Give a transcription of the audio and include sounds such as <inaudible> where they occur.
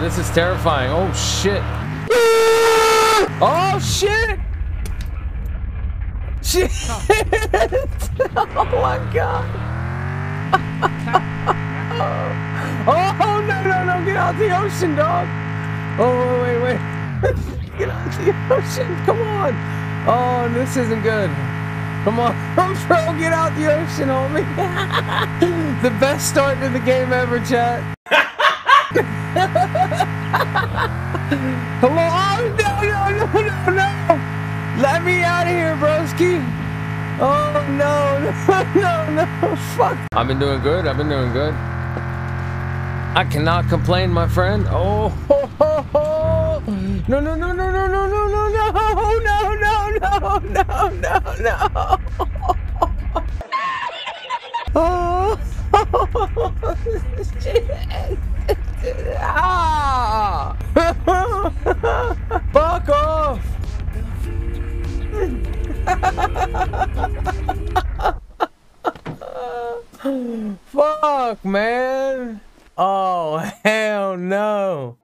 This is terrifying. Oh shit. Oh shit. <laughs> Shit. Oh my god. <laughs> Oh no no no! Get out the ocean, dog. Oh wait wait. <laughs> Get out the ocean. Come on. Oh, this isn't good. Come on, bro. Get out the ocean, homie. the best start to the game ever, chat. Hello? Oh, no, no, no, no, no. Let me out of here, broski. Oh, no, no, no, no. Fuck. I've been doing good. I've been doing good. I cannot complain, my friend. Oh, ho, ho, ho. no, no, no, no, no, no, no, no, no, no, no, no, no, no, no. Oh, shit. Ah! <laughs> Fuck off! <laughs> Fuck, man! Oh, hell no!